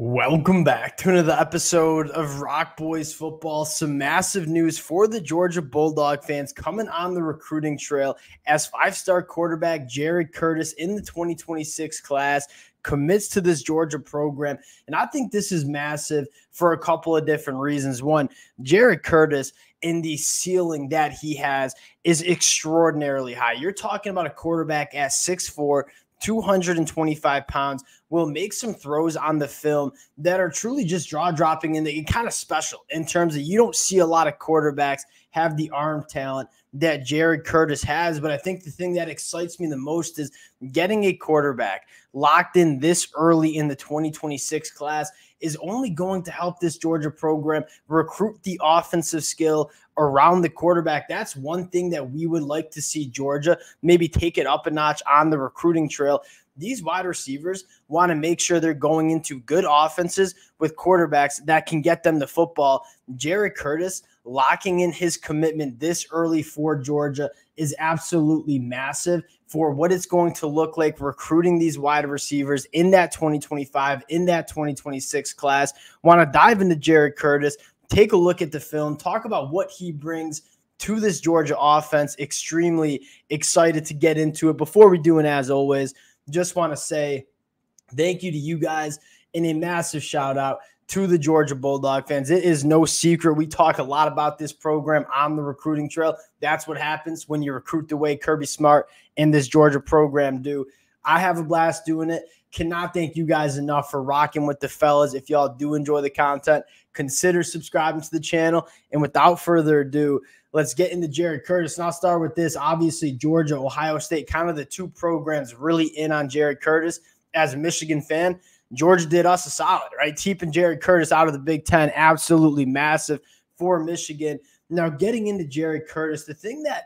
Welcome back to another episode of ROC Boys Football. Some massive news for the Georgia Bulldog fans coming on the recruiting trail as five star quarterback Jared Curtis in the 2026 class commits to this Georgia program. And I think this is massive for a couple of different reasons. One, Jared Curtis in the ceiling that he has is extraordinarily high. You're talking about a quarterback at 6'4, 225 pounds, will make some throws on the film that are truly just jaw dropping and they kind of special in terms of you don't see a lot of quarterbacks have the arm talent that Jared Curtis has. But I think the thing that excites me the most is getting a quarterback locked in this early in the 2026 class is only going to help this Georgia program recruit the offensive skill around the quarterback. That's one thing that we would like to see Georgia maybe take it up a notch on the recruiting trail. These wide receivers want to make sure they're going into good offenses with quarterbacks that can get them the football. Jared Curtis locking in his commitment this early for Georgia is absolutely massive for what it's going to look like recruiting these wide receivers in that 2025, in that 2026 class. Want to dive into Jared Curtis, take a look at the film, talk about what he brings to this Georgia offense. Extremely excited to get into it. Before we do, and as always, just want to say thank you to you guys and a massive shout out to the Georgia Bulldog fans. It is no secret. We talk a lot about this program on the recruiting trail. That's what happens when you recruit the way Kirby Smart and this Georgia program do. I have a blast doing it. Cannot thank you guys enough for rocking with the fellas. If y'all do enjoy the content, consider subscribing to the channel. And without further ado, let's get into Jared Curtis. And I'll start with this. Obviously, Georgia, Ohio State, kind of the two programs really in on Jared Curtis. As a Michigan fan, Georgia did us a solid, right? Keeping Jared Curtis out of the Big Ten, absolutely massive for Michigan. Now, getting into Jared Curtis, the thing that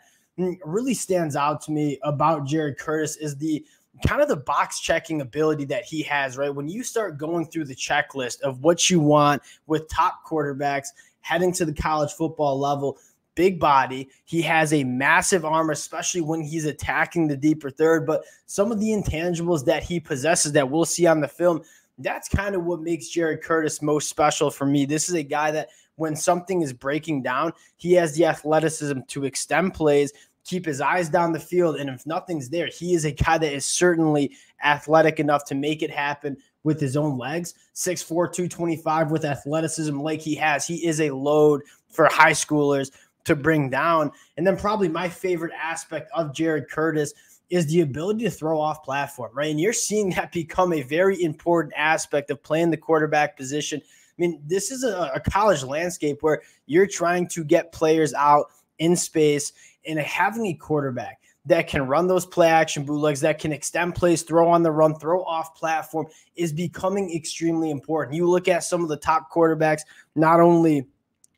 really stands out to me about Jared Curtis is the kind of the box checking ability that he has, right? When you start going through the checklist of what you want with top quarterbacks heading to the college football level, big body. He has a massive arm, especially when he's attacking the deeper third. But some of the intangibles that he possesses that we'll see on the film, that's kind of what makes Jared Curtis most special for me. This is a guy that when something is breaking down, he has the athleticism to extend plays, keep his eyes down the field. And if nothing's there, he is a guy that is certainly athletic enough to make it happen with his own legs. 6'4, 225 with athleticism like he has. He is a load for high schoolers to bring down. And then probably my favorite aspect of Jared Curtis is the ability to throw off platform, right? And you're seeing that become a very important aspect of playing the quarterback position. I mean, this is a, a college landscape where you're trying to get players out in space and having a quarterback that can run those play action bootlegs, that can extend plays, throw on the run, throw off platform is becoming extremely important. You look at some of the top quarterbacks, not only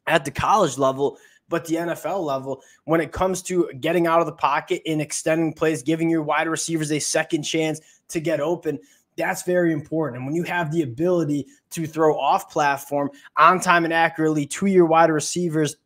at the college level, but the NFL level when it comes to getting out of the pocket and extending plays, giving your wide receivers a second chance to get open. That's very important. And when you have the ability to throw off platform on time and accurately to your wide receivers,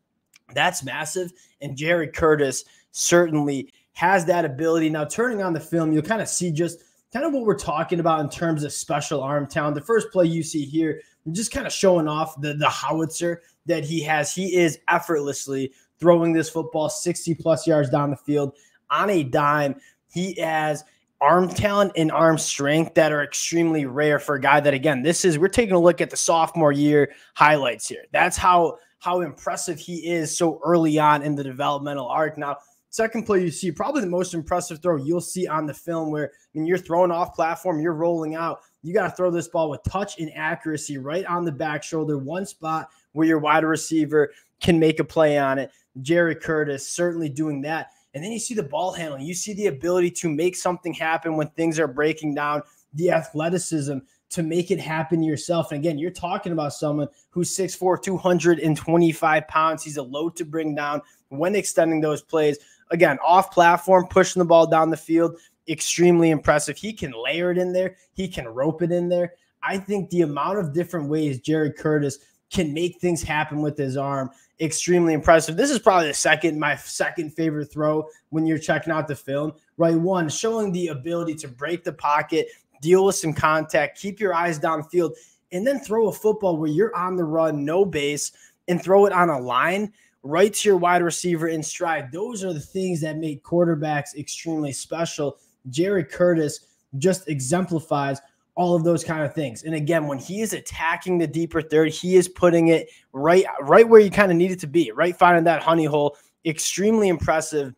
that's massive. And Jared Curtis certainly has that ability. Now, turning on the film, you'll kind of see just kind of what we're talking about in terms of special arm talent. The first play you see here, just kind of showing off the, the howitzer that he has. He is effortlessly throwing this football 60 plus yards down the field on a dime. He has arm talent and arm strength that are extremely rare for a guy that again this is we're taking a look at the sophomore year highlights here that's how how impressive he is so early on in the developmental arc now second play you see probably the most impressive throw you'll see on the film where i mean you're throwing off platform you're rolling out you got to throw this ball with touch and accuracy right on the back shoulder one spot where your wide receiver can make a play on it. Jared Curtis certainly doing that. And then you see the ball handling. You see the ability to make something happen when things are breaking down, the athleticism to make it happen yourself. And again, you're talking about someone who's 6'4, 225 pounds. He's a load to bring down when extending those plays. Again, off platform, pushing the ball down the field, extremely impressive. He can layer it in there, he can rope it in there. I think the amount of different ways Jared Curtis can make things happen with his arm. Extremely impressive. This is probably the second, my second favorite throw when you're checking out the film. Right, one showing the ability to break the pocket, deal with some contact, keep your eyes downfield, and then throw a football where you're on the run, no base, and throw it on a line right to your wide receiver in stride. Those are the things that make quarterbacks extremely special. Jared Curtis just exemplifies all of those kind of things. And again, when he is attacking the deeper third, he is putting it right right where you kind of need it to be, right finding that honey hole. Extremely impressive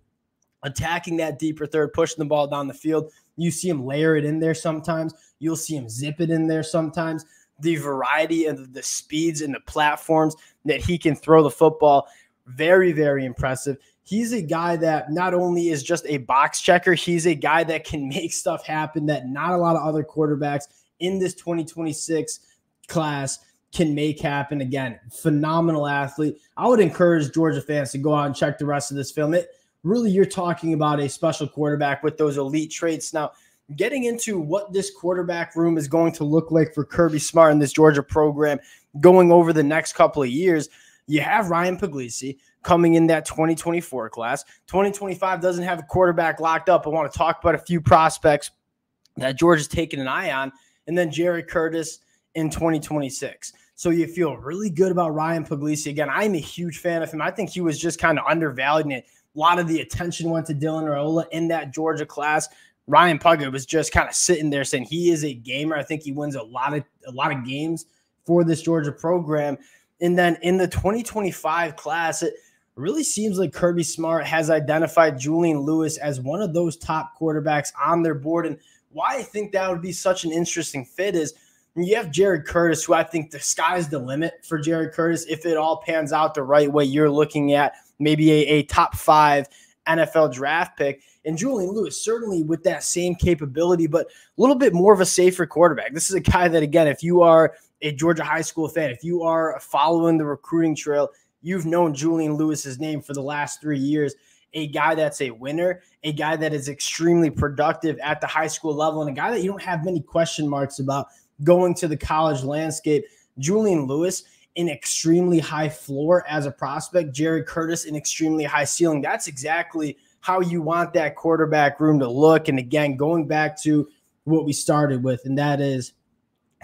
attacking that deeper third, pushing the ball down the field. You see him layer it in there sometimes. You'll see him zip it in there sometimes. The variety and the speeds and the platforms that he can throw the football, very, very impressive. He's a guy that not only is just a box checker, he's a guy that can make stuff happen that not a lot of other quarterbacks in this 2026 class can make happen. Again, phenomenal athlete. I would encourage Georgia fans to go out and check the rest of this film. It really, you're talking about a special quarterback with those elite traits. Now, getting into what this quarterback room is going to look like for Kirby Smart in this Georgia program going over the next couple of years, you have Ryan Puglisi coming in that 2024 class. 2025 doesn't have a quarterback locked up. I want to talk about a few prospects that George Georgia's taking an eye on, and then Jared Curtis in 2026. So you feel really good about Ryan Puglisi. Again, I'm a huge fan of him. I think he was just kind of undervalued. It. A lot of the attention went to Dylan Raiola in that Georgia class. Ryan Puga was just kind of sitting there saying he is a gamer. I think he wins a lot of a lot of games for this Georgia program. And then in the 2025 class, it really seems like Kirby Smart has identified Julian Lewis as one of those top quarterbacks on their board. And why I think that would be such an interesting fit is you have Jared Curtis, who I think the sky's the limit for Jared Curtis. If it all pans out the right way, you're looking at maybe a, a top five NFL draft pick. And Julian Lewis, certainly with that same capability, but a little bit more of a safer quarterback. This is a guy that, again, if you are a Georgia high school fan, if you are following the recruiting trail, you've known Julian Lewis's name for the last three years. A guy that's a winner, a guy that is extremely productive at the high school level, and a guy that you don't have many question marks about going to the college landscape. Julian Lewis, an extremely high floor as a prospect, Jared Curtis, an extremely high ceiling. That's exactly how you want that quarterback room to look. And again, going back to what we started with, and that is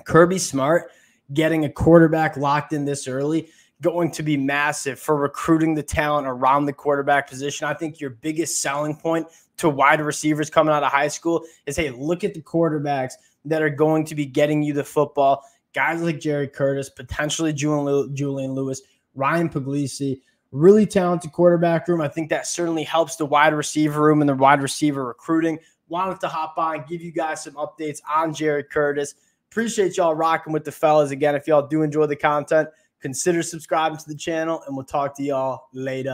Kirby Smart getting a quarterback locked in this early going to be massive for recruiting the talent around the quarterback position. I think your biggest selling point to wide receivers coming out of high school is hey, look at the quarterbacks that are going to be getting you the football. Guys like Jared Curtis, potentially Julian Lewis, Ryan Puglisi, really talented quarterback room. I think that certainly helps the wide receiver room and the wide receiver recruiting. Wanted to hop on, give you guys some updates on Jared Curtis. Appreciate y'all rocking with the fellas again. If y'all do enjoy the content, consider subscribing to the channel, and we'll talk to y'all later.